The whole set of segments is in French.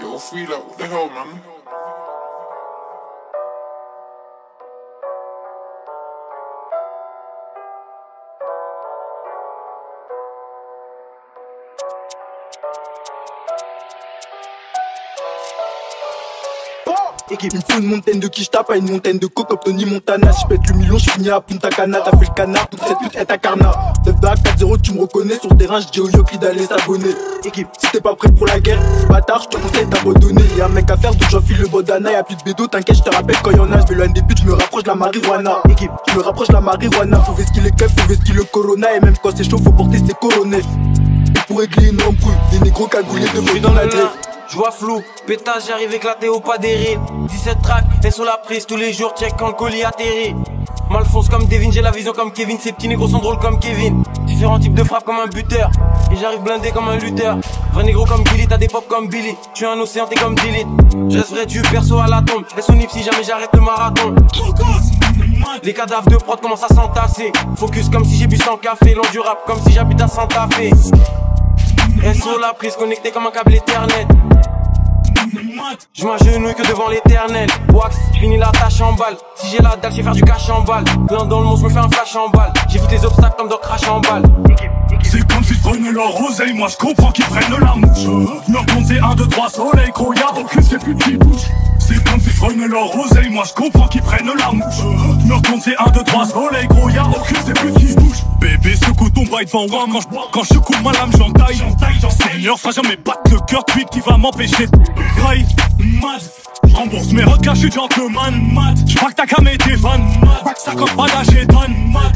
Yo, free like, what the hell, man? Équipe, il me faut une montagne de qui je tape à une montagne de coke comme Tony Montana. Je pète le million, je finis à Punta Cana. T'as fait le canard, toute cette pute est à carna. 9 4-0, tu me reconnais. Sur le terrain, je dis au Yoki d'aller s'abonner. Équipe, si t'es pas prêt pour la guerre, bâtard, je te conseille d'abandonner. Y'a un mec à faire, donc j'enfile le bodana. Y'a plus de bédo, t'inquiète, je te rappelle quand y'en a. Je vais des putes, je me rapproche la marijuana. Équipe, je me rapproche la marijuana. Faut vestir les keufs, faut vestir le corona. Et même quand c'est chaud, faut porter ses coronets. Et pour régler une embrouille, des négros cagoulés de bruit dans la tête. Je vois flou, pétage, j'arrive éclaté au pas des rides 17 tracks, elles sont la prise tous les jours, check quand le colis atterrit. Malfonce comme Devin, j'ai la vision comme Kevin, ces petits négros sont drôles comme Kevin. Différents types de frappes comme un buteur, et j'arrive blindé comme un lutteur. Vrai négro comme Billy, t'as des pop comme Billy, tu es un océan, t'es comme Dilly. Je resterai du perso à la tombe, laisse au si jamais j'arrête le marathon. Les cadavres de prod commencent à s'entasser. Focus comme si j'ai bu sans café. Long du rap comme si j'habite à Santa Fe. Sont la prise connectée comme un câble éternel je m'agenouille que devant l'éternel. Wax, finis la tâche en balle. Si j'ai la dalle, j'ai faire du cash en balle. Plein dans le monde, je me fais un flash en balle. J'ai vu tes obstacles comme dans crash en balle. C'est comme si je prenais leur oseille, moi je comprends qu'ils prennent la mouche. Leur compte c'est 1, 2, 3 soleil, gros y'a aucune c'est plus bouge. Comme si je prenais leur oseille, moi je comprends qu'ils prennent la mouche. Leur compte c'est 1, 2, 3 soleil, gros y'a aucune c'est plus qui bouge. Bébé, secoue ton bail devant moi quand je, quand je coupe ma lame, j'entaille. Seigneur, ça jamais battre le cœur, tweet qui va m'empêcher. High, mad. Rembourse mes regards, je suis gentleman. J'crois que t'as qu'à mettre tes vannes, mad. Ça comme pas d'agétan, mad.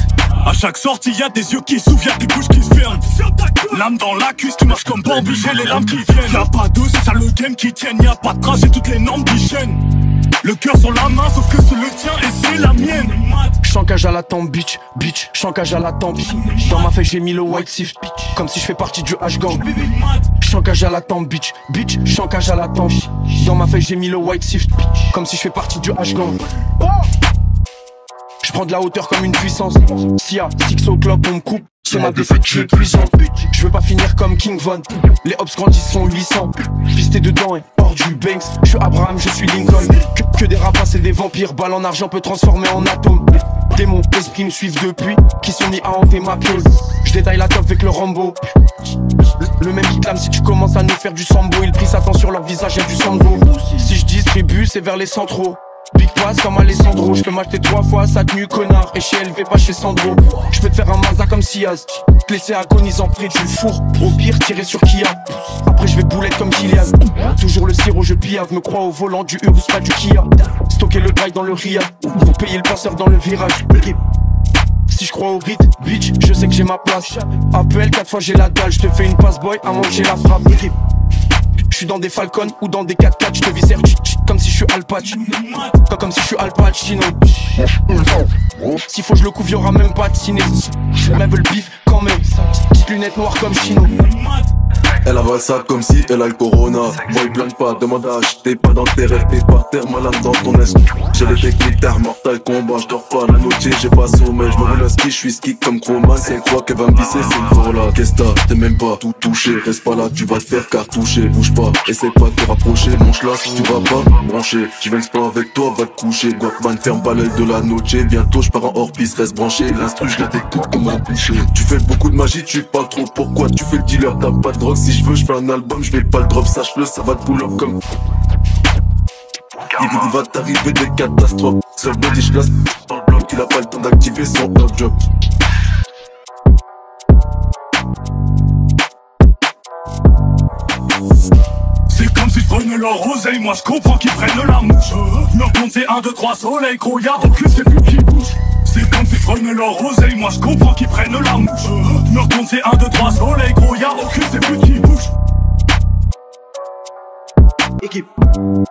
À chaque sortie, y a des yeux qui s'ouvrent, y'a des bouches qui se ferment. L'âme dans la cuisse, tu marches comme Bambi, j'ai les lames qui viennent. Y'a pas de c'est ça le game qui tienne, y'a pas de trace, j'ai toutes les normes qui chaînent. Le cœur sur la main, sauf que c'est le tien et c'est la mienne. Chancage à la tempe, bitch, bitch, chancage à la tempe. Dans ma feuille, j'ai mis le white shift, comme si je fais partie du H-gang. Chancage à la tempe, bitch, bitch, chancage à la tempe. Dans ma feuille, j'ai mis le white shift, comme si je fais partie du H-gang. Je prends de la hauteur comme une puissance. Y a six o'clock, on me coupe. C'est ma défaite, je suis puissant. Je veux pas finir comme King Von. Les hops grandissent sont 800. Pisté dedans et du Banks. Je suis Abraham, je suis Lincoln. Que, des rapaces et des vampires. Balle en argent peut transformer en atome. Démons, esprits me suivent depuis. Qui sont mis à hanter ma piole. Je détaille la top avec le Rambo. Le, même qui clame si tu commences à nous faire du sambo. Ils prient Satan sur leur visage, y'a du sambo. Si je distribue, c'est vers les centraux. Big pass comme Alessandro, je peux m'acheter trois fois sa tenue connard Et chez LV pas chez Sandro Je peux te faire un Mazda comme Siaz Te laisser agonisant près du four. Au pire tirer sur Kia Après je vais boulette comme Kylian Toujours le sirop je piave. Me crois au volant du Urus pas du Kia. Stocker le bail dans le Ria. Pour payer le passeur dans le virage. Si je crois au rythme, bitch, je sais que j'ai ma place. Appel, quatre fois j'ai la dalle, je te fais une passe boy, à manger la frappe. Je suis dans des Falcons ou dans des 4x4, je te visère comme si je suis Al Patch. Comme si je suis Al Pacino. S'il faut je le couvre, y'aura même pas de ciné. Veut le bif Petite lunette noire comme Chino. Elle avale ça comme si elle a le corona. Boy plane pas, demande à acheter pas dans tes rêves T'es par terre, malade dans ton esprit J'ai les techniques terre, mortal combat Je dors pas la noche, j'ai pas sommeil Je me à ski, je suis ski comme Chroma. C'est quoi qu'elle va me visser, c'est une vola Qu'est-ce t'as, t'es même pas tout touché Reste pas là, tu vas te faire cartoucher. Bouge pas, essaie pas de te rapprocher Mange là si tu vas pas brancher. Tu viens pas avec toi, va te coucher. Guapman ferme pas l'œil de la noche Bientôt je pars en hors piste, reste branché. L'instru je la découpe comme un boucher. Tu fais beaucoup de magie, tu parles trop Pourquoi tu fais le dealer, t'as pas de drogue Si je veux, je fais un album, je vais pas le drop, sache-le, ça va te pull up comme. Il va t'arriver des catastrophes. Seul body, je dans le bloc, il a pas le temps d'activer son hot job. C'est comme si je leur oseille, moi je comprends qu'ils prennent la mouche. Leur compte c'est 1, 2, 3 soleil, gros y'a aucune c'est plus qui bouge. C'est comme si je leur oseille, moi je comprends qu'ils prennent la mouche. Leur compte c'est 1, 2, 3 soleil, gros Équipe.